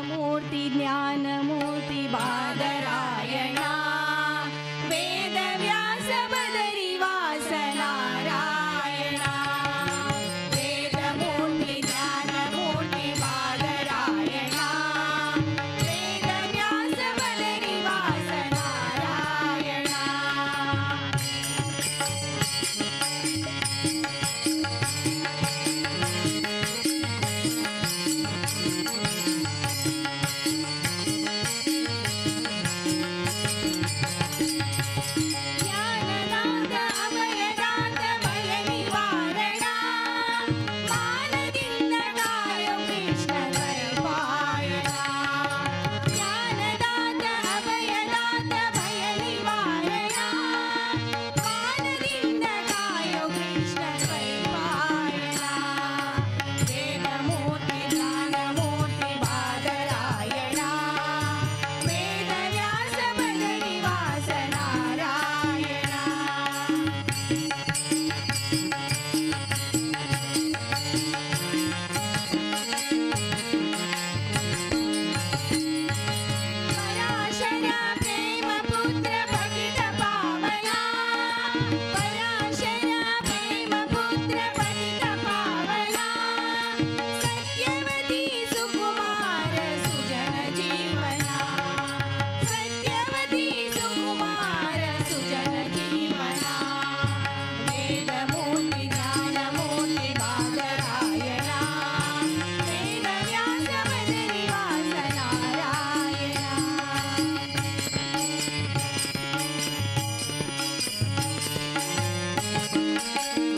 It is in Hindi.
मूर्ति ज्ञान मूर्ति बादरायणा। thank you Música